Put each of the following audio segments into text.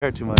care too much.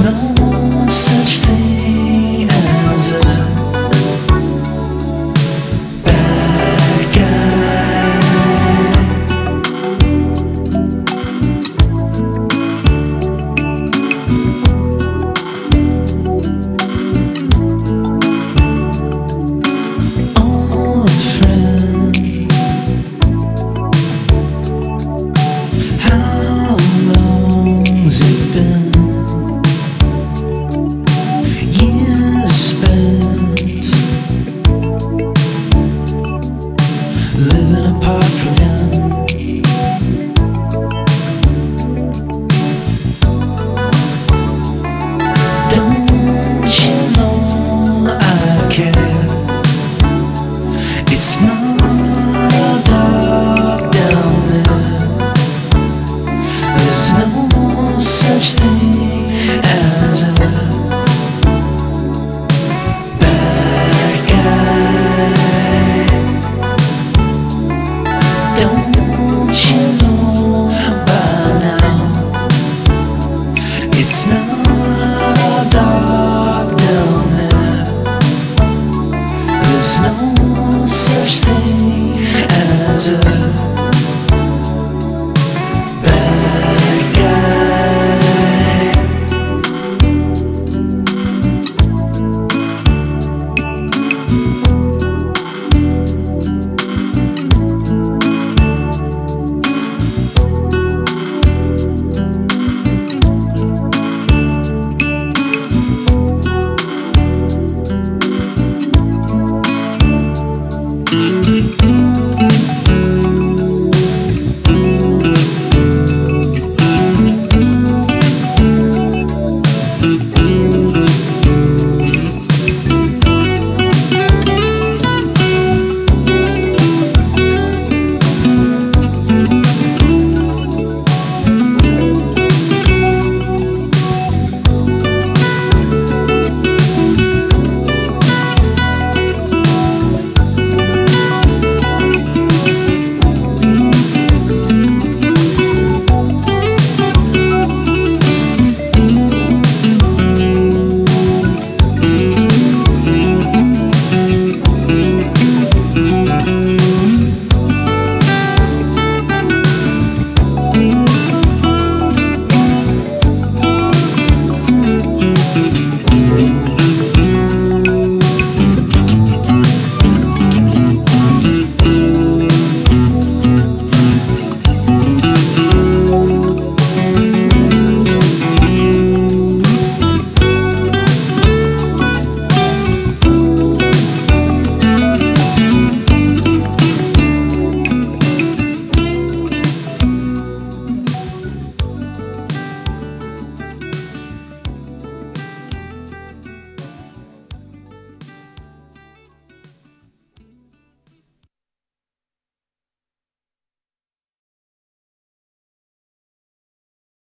não